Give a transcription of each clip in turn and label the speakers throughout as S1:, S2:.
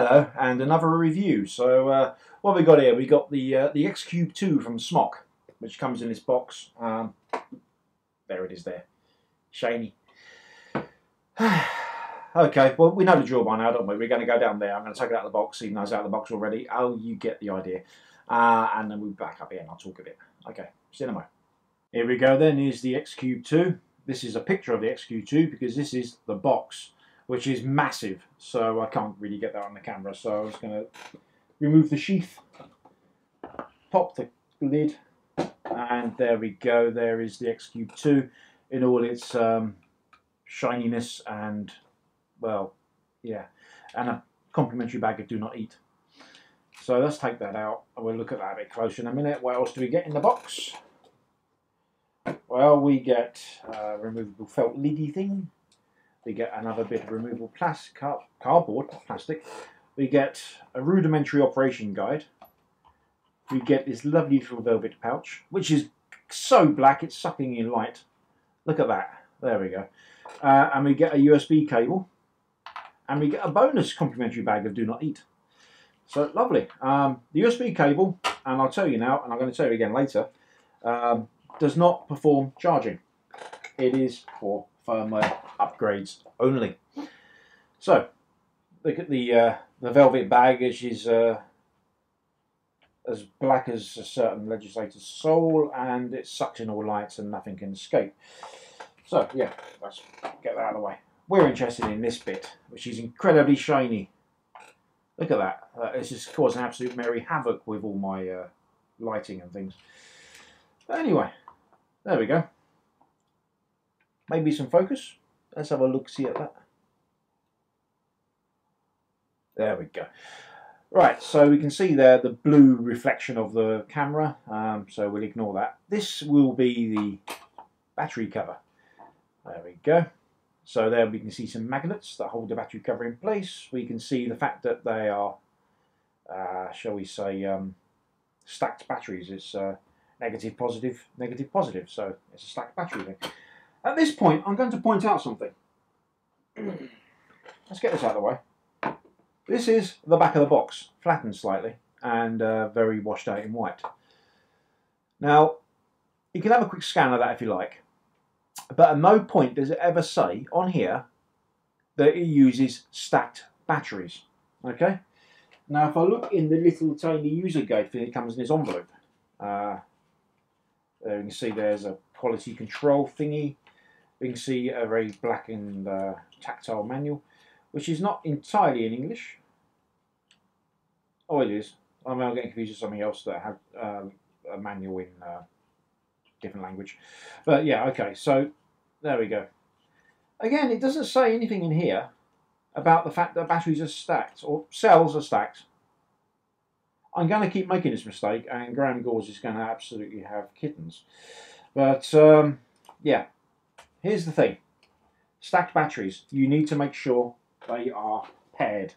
S1: Hello, and another review. So, uh, what we got here? We got the uh, the X Cube 2 from Smok, which comes in this box. Um, there it is there. Shiny. okay, well, we know the drill by now, don't we? We're going to go down there. I'm going to take it out of the box, even though it's out of the box already. Oh, you get the idea. Uh, and then we'll be back up here and I'll talk a bit. Okay, cinema. Here we go then, is the X Cube 2. This is a picture of the X Cube 2 because this is the box, which is massive. So I can't really get that on the camera. So I'm just going to remove the sheath, pop the lid, and there we go. There is the X Cube 2 in all its um, shininess and, well, yeah, and a complimentary bag of Do Not Eat. So let's take that out and we'll look at that a bit closer in a minute. What else do we get in the box? Well, we get a removable felt liddy thing. We get another bit of removable plastic, car cardboard, plastic. We get a rudimentary operation guide. We get this lovely little velvet pouch, which is so black it's sucking in light. Look at that. There we go. Uh, and we get a USB cable. And we get a bonus complimentary bag of Do Not Eat. So lovely. Um, the USB cable, and I'll tell you now, and I'm going to tell you again later, um, does not perform charging. It is for firmware upgrades only. So, look at the uh, the velvet bag, which is uh, as black as a certain legislator's soul, and it sucks in all lights and nothing can escape. So, yeah, let's get that out of the way. We're interested in this bit, which is incredibly shiny. Look at that. Uh, it's just causing absolute merry havoc with all my uh, lighting and things. But anyway, there we go. Maybe some focus. Let's have a look see at that. There we go. Right, so we can see there the blue reflection of the camera, um, so we'll ignore that. This will be the battery cover. There we go. So there we can see some magnets that hold the battery cover in place. We can see the fact that they are, uh, shall we say, um, stacked batteries. It's uh, negative, positive, negative, positive. So it's a stacked battery thing. At this point, I'm going to point out something. Let's get this out of the way. This is the back of the box, flattened slightly and uh, very washed out in white. Now, you can have a quick scan of that if you like. But at no point does it ever say on here that it uses stacked batteries. Okay. Now, if I look in the little tiny user guide thing that comes in this envelope, uh, there you can see there's a quality control thingy. You can see a very black and uh, tactile manual, which is not entirely in English. Oh, it is. I'm getting confused with something else that had uh, a manual in uh, different language. But yeah, okay, so there we go. Again, it doesn't say anything in here about the fact that batteries are stacked, or cells are stacked. I'm going to keep making this mistake, and Graham Gores is going to absolutely have kittens. But, um, yeah, here's the thing. Stacked batteries, you need to make sure they are paired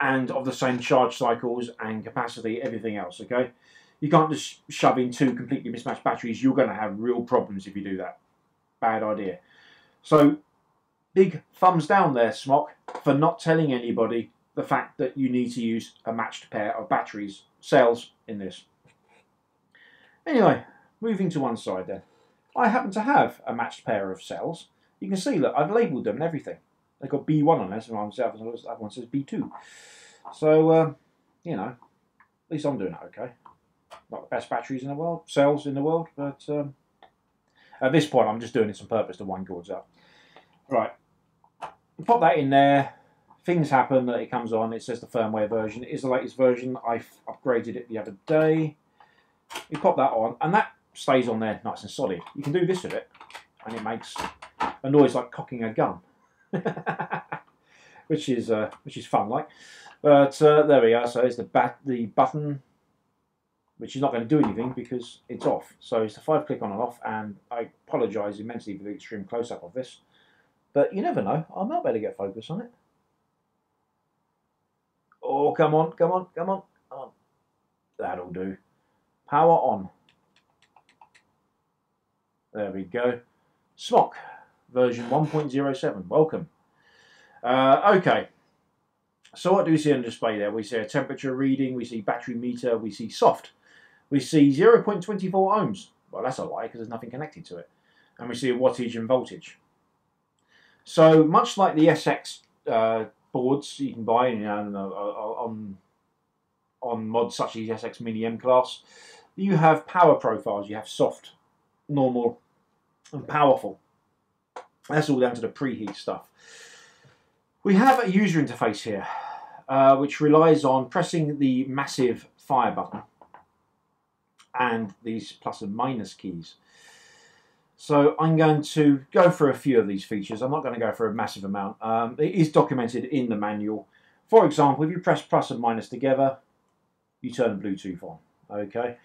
S1: and of the same charge cycles and capacity, everything else, okay? You can't just shove in two completely mismatched batteries. You're going to have real problems if you do that. Bad idea. So, big thumbs down there, Smok, for not telling anybody the fact that you need to use a matched pair of batteries, cells in this. Anyway, moving to one side then. I happen to have a matched pair of cells. You can see that I've labelled them and everything. They've got B1 on this, and the other one says B2. So, uh, you know, at least I'm doing it okay not the best batteries in the world, cells in the world, but um, at this point I'm just doing this on purpose to wind cords up. Right, pop that in there. Things happen that it comes on. It says the firmware version. It is the latest version. I upgraded it the other day. You pop that on, and that stays on there nice and solid. You can do this with it, and it makes a noise like cocking a gun, which is uh, which is fun, like. But uh, there we are. So there's the bat the button which is not going to do anything because it's off. So it's the five click on and off, and I apologise immensely for the extreme close up of this. But you never know, I might be able to get focus on it. Oh, come on, come on, come on, come on. That'll do. Power on. There we go. Smok version 1.07. Welcome. Uh, okay, So what do we see on display there? We see a temperature reading, we see battery meter, we see soft. We see 0.24 ohms. Well, that's a lie because there's nothing connected to it. And we see a wattage and voltage. So much like the SX uh, boards you can buy you know, on on mods such as SX Mini M class, you have power profiles. You have soft, normal, and powerful. That's all down to the preheat stuff. We have a user interface here, uh, which relies on pressing the massive fire button and these plus and minus keys. So I'm going to go for a few of these features. I'm not going to go for a massive amount. Um, it is documented in the manual. For example, if you press plus and minus together, you turn Bluetooth on. Okay.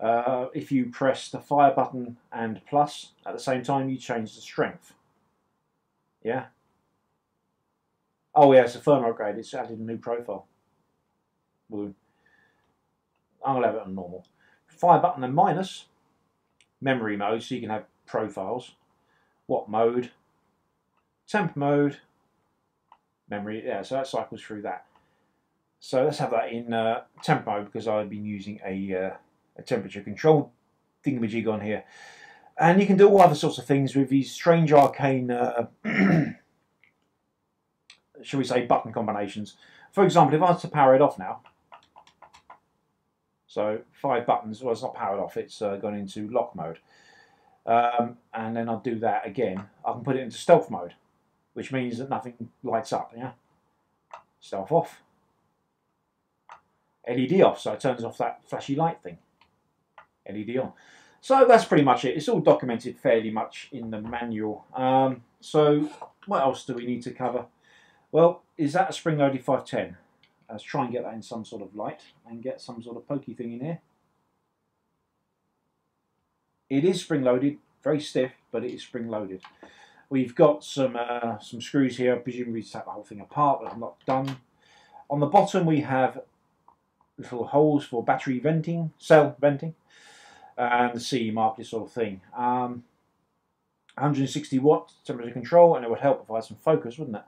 S1: Uh, if you press the fire button and plus at the same time, you change the strength. Yeah. Oh yeah, it's a firmware upgrade. It's added a new profile. Blue. I'm gonna have it on normal. Fire button and minus. Memory mode, so you can have profiles. What mode? Temp mode. Memory. Yeah, so that cycles through that. So let's have that in uh, temp mode because I've been using a, uh, a temperature control thingamajig on here. And you can do all other sorts of things with these strange arcane, uh, shall we say, button combinations. For example, if I was to power it off now, so five buttons, well it's not powered off, it's uh, gone into lock mode. Um, and then I'll do that again. I can put it into stealth mode, which means that nothing lights up, yeah? Stealth off. LED off, so it turns off that flashy light thing. LED on. So that's pretty much it. It's all documented fairly much in the manual. Um, so what else do we need to cover? Well, is that a spring-loaded 510? Let's try and get that in some sort of light and get some sort of pokey thing in here. It is spring-loaded, very stiff, but it is spring-loaded. We've got some uh, some screws here, presumably to take the whole thing apart, but I'm not done. On the bottom we have little holes for battery venting, cell venting and the CE mark, this sort of thing. Um, 160 watt temperature control, and it would help if I had some focus, wouldn't it?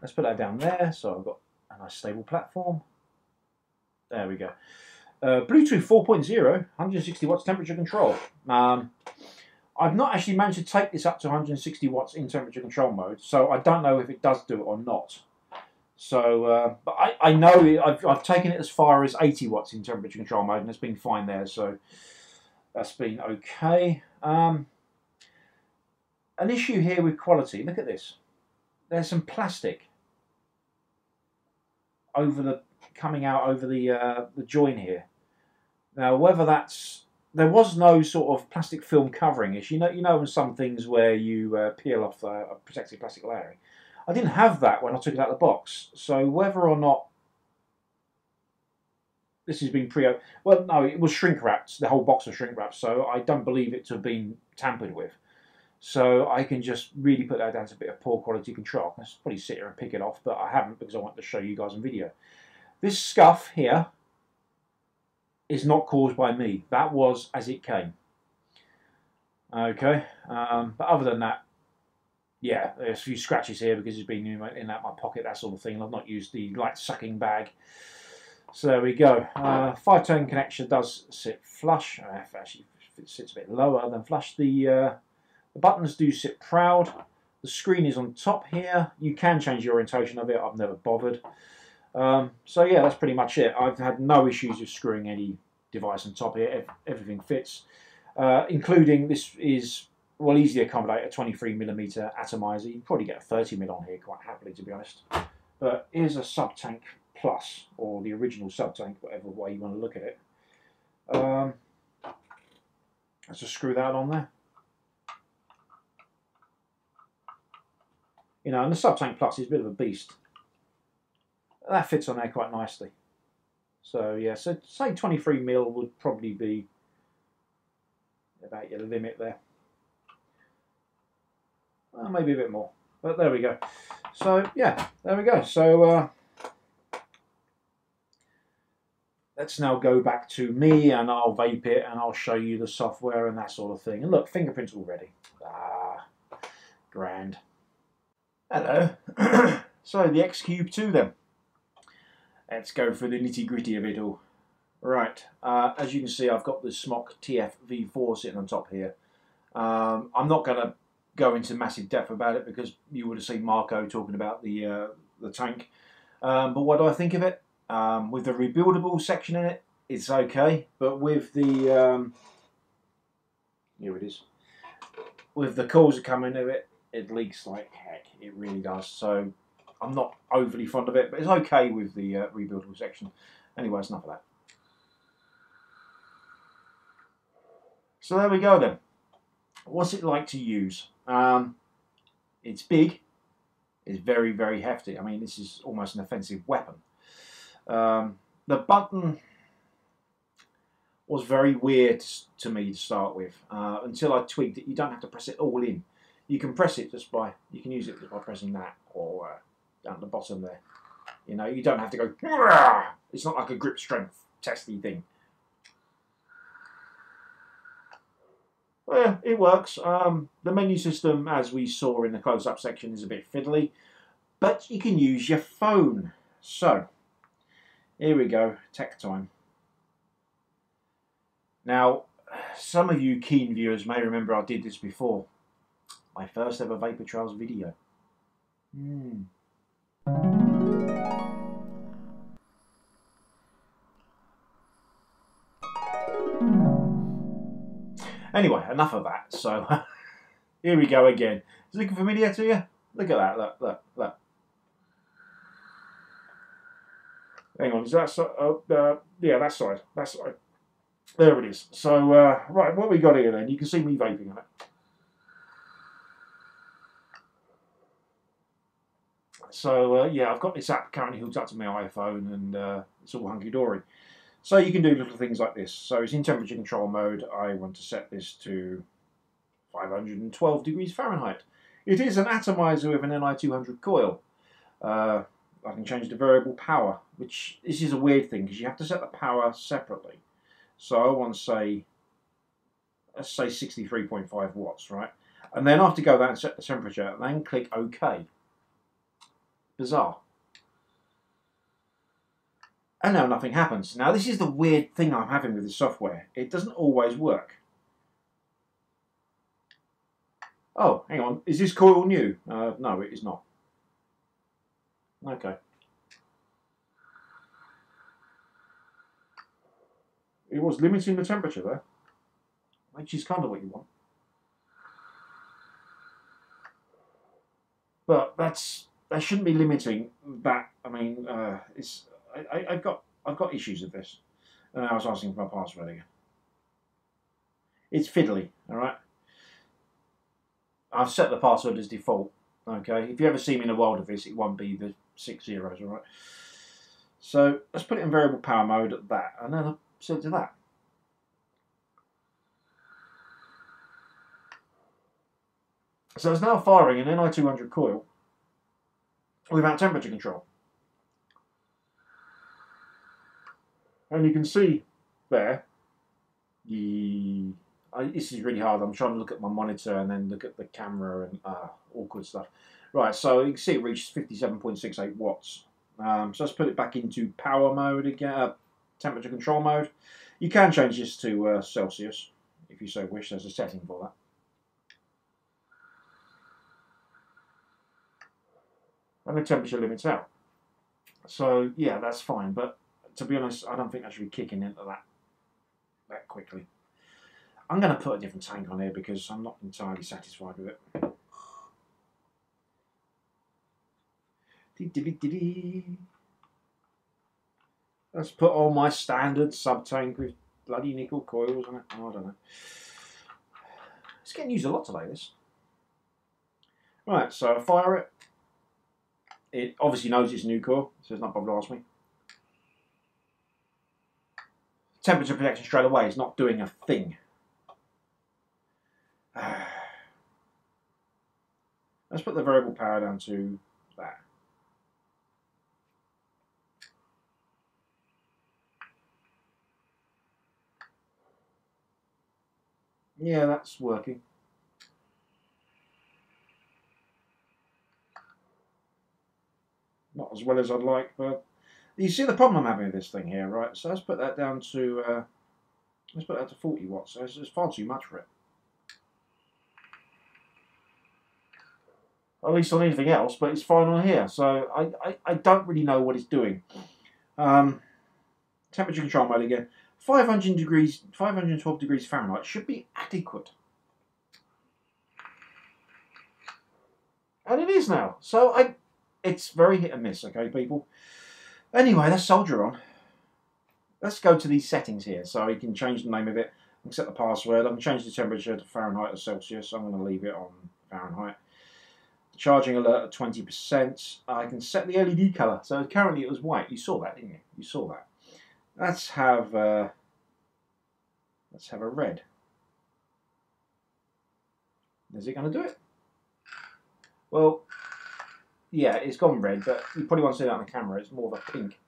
S1: Let's put that down there, so I've got a nice stable platform. There we go. Uh, Bluetooth 4.0, 160 watts temperature control. Um, I've not actually managed to take this up to 160 watts in temperature control mode, so I don't know if it does do it or not. So, uh, but I, I know I've, I've taken it as far as 80 watts in temperature control mode, and it's been fine there. So, that's been okay. Um, an issue here with quality. Look at this. There's some plastic over the coming out over the uh, the join here. Now, whether that's there was no sort of plastic film covering it. You know, you know, some things where you uh, peel off a protective plastic layering. I didn't have that when I took it out of the box. So whether or not this has been pre well no it was shrink wrapped the whole box was shrink wrapped so I don't believe it to have been tampered with. So I can just really put that down to a bit of poor quality control. I should probably sit here and pick it off but I haven't because I want to show you guys in video. This scuff here is not caused by me. That was as it came. Okay um, but other than that yeah there's a few scratches here because it's been in, my, in my pocket that sort of thing. I've not used the light sucking bag so there we go. Uh, 510 connection does sit flush. Uh, actually, it sits a bit lower than flush. The, uh, the buttons do sit proud. The screen is on top here. You can change the orientation of it. I've never bothered. Um, so yeah, that's pretty much it. I've had no issues with screwing any device on top here. Everything fits, uh, including this is well easily accommodate a 23 millimeter atomizer. You probably get a 30 mil on here quite happily, to be honest. But here's a sub tank Plus, or the original sub-tank, whatever way you want to look at it. Um, let's just screw that on there. You know, and the sub-tank Plus is a bit of a beast. That fits on there quite nicely. So yeah, so say 23 mil would probably be about your limit there. Well, maybe a bit more, but there we go. So yeah, there we go. So uh, let's now go back to me and I'll vape it and I'll show you the software and that sort of thing. And look, fingerprints already. Ah, grand. Hello. so the X Cube 2 then. let's go for the nitty gritty of it all. Right, uh, as you can see, I've got the Smok TF V4 sitting on top here. Um, I'm not going to go into massive depth about it because you would have seen Marco talking about the uh, the tank. Um, but what do I think of it? Um, with the rebuildable section in it, it's okay. But with the um, here it is. With the coils that come into it, it leaks like heck. It really does. So I'm not overly fond of it, but it's okay with the uh, rebuildable section. Anyway, it's enough of that. So there we go then. What's it like to use? Um, it's big. It's very, very hefty. I mean, this is almost an offensive weapon. Um, the button was very weird to me to start with uh, until I tweaked it. You don't have to press it all in. You can press it just by, you can use it just by pressing that or uh, down the bottom there. You know, you don't have to go, it's not like a grip strength testy thing. Well, yeah, it works. Um, the menu system, as we saw in the close-up section, is a bit fiddly, but you can use your phone. So, here we go, tech time. Now, some of you keen viewers may remember I did this before. My first ever Vapour Trails video. Hmm. Anyway, enough of that. So here we go again. Is it looking familiar to you? Look at that. Look, look, look. Hang on, is that so? Uh, uh, yeah, that side. That side. There it is. So, uh, right, what we got here then? You can see me vaping on it. So, uh, yeah, I've got this app currently hooked up to my iPhone and uh, it's all hunky-dory. So you can do little things like this. So it's in temperature control mode. I want to set this to 512 degrees Fahrenheit. It is an atomizer with an Ni200 coil. Uh, I can change the variable power, which this is a weird thing because you have to set the power separately. So I want to say, let's say 63.5 watts, right? And then I have to go there and set the temperature, and then click OK. Bizarre and now nothing happens. Now this is the weird thing I'm having with the software. It doesn't always work. Oh, hang on. Is this coil new? Uh, no, it is not. Okay. It was limiting the temperature there, which is kind of what you want. But that's that shouldn't be limiting that. I mean, uh, it's I, have got I've got issues with this. And I was asking for my password again. It's fiddly, all right. I've set the password as default. Okay, if you ever see me in a world of this, it won't be the six zeros, all right. So let's put it in variable power mode at that, and then I'll set to that. So it's now firing an Ni200 coil without temperature control. And you can see there, the I, this is really hard. I'm trying to look at my monitor and then look at the camera and uh, awkward stuff. Right, so you can see it reached 57.68 watts. Um, so let's put it back into power mode again, uh, temperature control mode. You can change this to uh, Celsius if you so wish. There's a setting for that. And the temperature limits out. So yeah, that's fine. But to be honest, I don't think I should be kicking into that that quickly. I'm going to put a different tank on here because I'm not entirely satisfied with it. Let's put all my standard sub tank with bloody nickel coils on it. Oh, I don't know. It's getting used a lot today, this. Right, so I fire it. It obviously knows it's new core, so it's not bothered to ask me temperature protection straight away is not doing a thing. Let's put the variable power down to that. Yeah, that's working. Not as well as I'd like, but You see the problem I'm having with this thing here, right? So let's put that down to uh, let's put that to 40 watts. So it's, far too much for it. At least on anything else, but it's fine on here. So I, I, I don't really know what it's doing. Um, temperature control mode again. 500 degrees, 512 degrees Fahrenheit should be adequate. And it is now. So I, it's very hit and miss, okay, people. Anyway, let's soldier on. Let's go to these settings here. So you can change the name of it. I can set the password. I can change the temperature to Fahrenheit or Celsius. I'm going to leave it on Fahrenheit. Charging alert at 20%. I can set the LED colour. So currently it was white. You saw that, didn't you? You saw that. Let's have uh, let's have a red. Is it going to do it? Well, yeah, it's gone red, but you probably won't see that on the camera. It's more of a pink.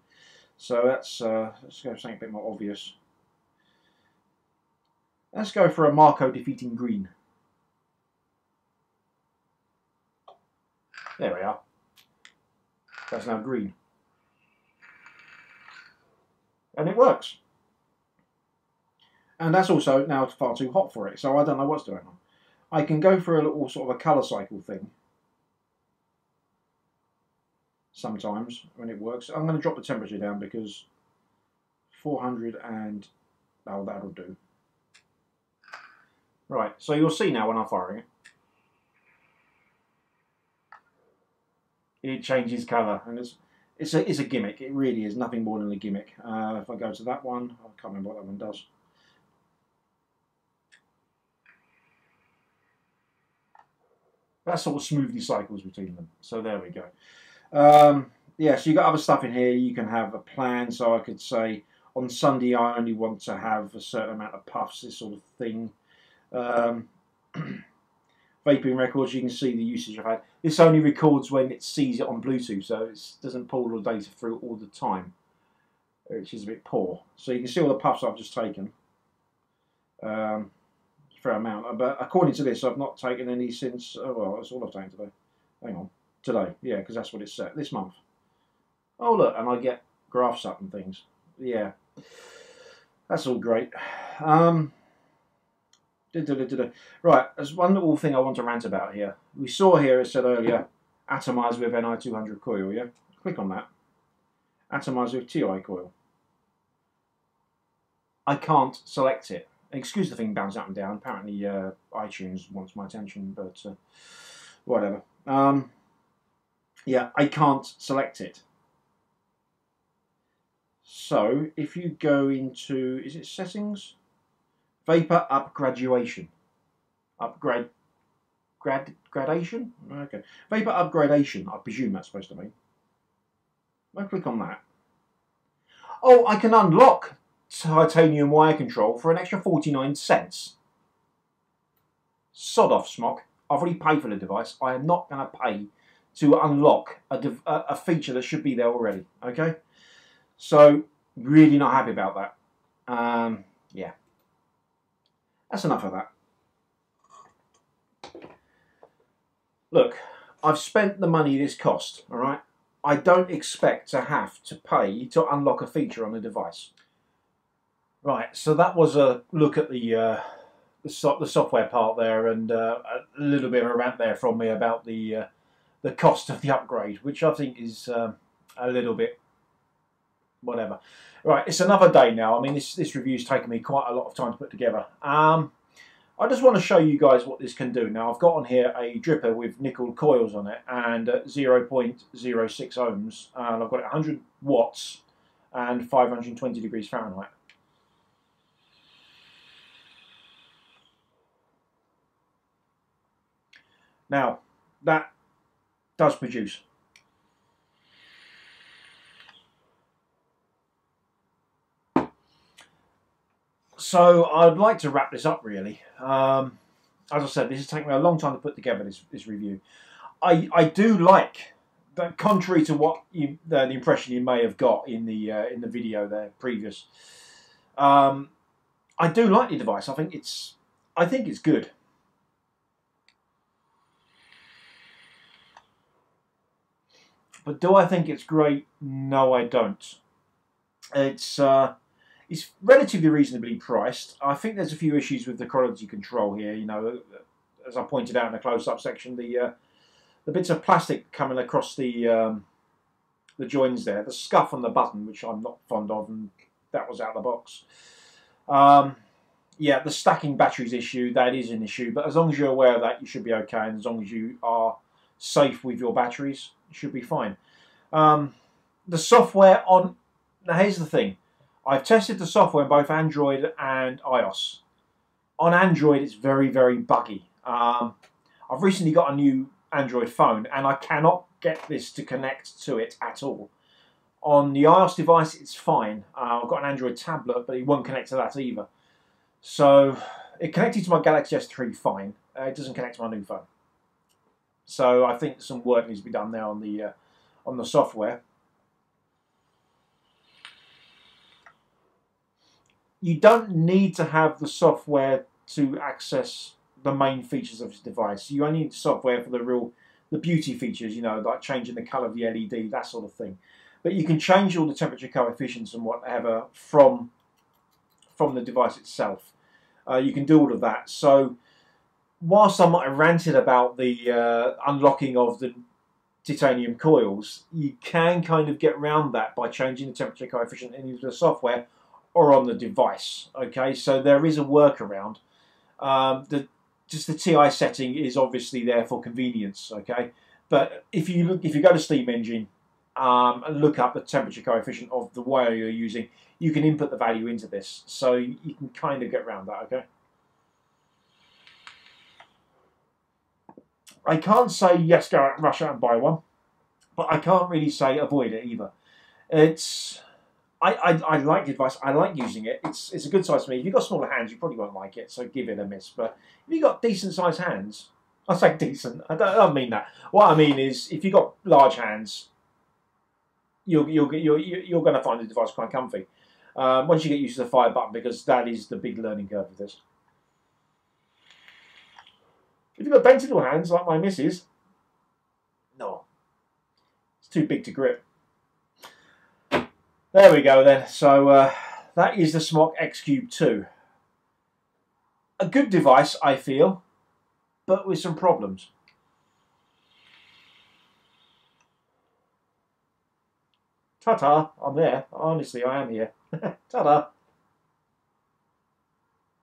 S1: So let's, uh, let's go something a bit more obvious. Let's go for a Marco defeating green. There we are. That's now green. And it works. And that's also now far too hot for it, so I don't know what's going on. I can go for a little sort of a colour cycle thing sometimes when it works. I'm going to drop the temperature down because 400 and oh that'll do. Right, so you'll see now when I'm firing it. It changes colour and it's it's a it's a gimmick. It really is nothing more than a gimmick. Uh, if I go to that one, I can't remember what that one does. That sort of smoothly cycles between them. So there we go. Um, yeah, so you've got other stuff in here. You can have a plan. So I could say on Sunday I only want to have a certain amount of puffs, this sort of thing. Um, vaping records, you can see the usage I've had. This only records when it sees it on Bluetooth, so it doesn't pull all the data through all the time, which is a bit poor. So you can see all the puffs I've just taken. Um, fair amount, but according to this, I've not taken any since. Oh, well, that's all I've taken today. Hang on today. Yeah, because that's what it's set this month. Oh look, and I get graphs up and things. Yeah, that's all great. Um, right, there's one little thing I want to rant about here. We saw here, it said earlier, atomize with Ni200 coil, yeah? Click on that. Atomize with TI coil. I can't select it. Excuse the thing bounce up and down. Apparently uh, iTunes wants my attention, but uh, whatever. Um, yeah, I can't select it. So if you go into, is it settings? Vapor up graduation. Upgrade, grad, gradation? Okay. Vapor upgradation, I presume that's supposed to mean. I click on that. Oh, I can unlock titanium wire control for an extra 49 cents. Sod off, Smok. I've already paid for the device. I am not going to pay to unlock a, a feature that should be there already. Okay, so really not happy about that. Um, yeah, that's enough of that. Look, I've spent the money this cost. All right, I don't expect to have to pay to unlock a feature on the device. Right, so that was a look at the uh, the, so the, software part there, and uh, a little bit of a rant there from me about the uh, the cost of the upgrade, which I think is um, a little bit whatever. Right, it's another day now. I mean, this, this review's taken me quite a lot of time to put together. Um, I just want to show you guys what this can do. Now, I've got on here a dripper with nickel coils on it and 0.06 ohms, and I've got it 100 watts and 520 degrees Fahrenheit. Now, that does produce. So I'd like to wrap this up really. Um, as I said, this has taken me a long time to put together this, this review. I, I do like that contrary to what you, the, the impression you may have got in the uh, in the video there previous. Um, I do like the device. I think it's I think it's good. But do I think it's great? No, I don't. It's uh, it's relatively reasonably priced. I think there's a few issues with the quality control here. You know, as I pointed out in the close-up section, the uh, the bits of plastic coming across the um, the joins there, the scuff on the button, which I'm not fond of, and that was out of the box. Um, yeah, the stacking batteries issue, that is an issue, but as long as you're aware of that, you should be okay, and as long as you are safe with your batteries, you should be fine. Um, the software on, now here's the thing, I've tested the software in both Android and iOS. On Android, it's very, very buggy. Um, I've recently got a new Android phone, and I cannot get this to connect to it at all. On the iOS device, it's fine. Uh, I've got an Android tablet, but it won't connect to that either. So it connected to my Galaxy S3 fine. Uh, it doesn't connect to my new phone. So I think some work needs to be done there on the uh, on the software. You don't need to have the software to access the main features of this device. You only need software for the real the beauty features, you know, like changing the color of the LED, that sort of thing. But you can change all the temperature coefficients and whatever from from the device itself. Uh, you can do all of that. So whilst I might have ranted about the uh, unlocking of the titanium coils, you can kind of get around that by changing the temperature coefficient in the software or on the device. Okay, so there is a workaround. Um, the just the TI setting is obviously there for convenience. Okay, but if you look, if you go to Steam Engine um, and look up the temperature coefficient of the wire you're using, you can input the value into this. So you can kind of get around that, okay? I can't say yes, go out, rush out and buy one, but I can't really say avoid it either. It's I, I, I like the advice. I like using it. It's it's a good size for me. If you've got smaller hands, you probably won't like it, so give it a miss. But if you've got decent sized hands, I say decent. I don't, I don't mean that. What I mean is, if you've got large hands, you're you're you're, you're going to find the device quite comfy. Um, once you get used to the fire button, because that is the big learning curve of this. If you've got bent little hands like my missus, no, it's too big to grip. There we go then. So uh, that is the Smok X Cube 2. A good device, I feel, but with some problems. Ta-ta, I'm there. Honestly, I am here. Ta-da.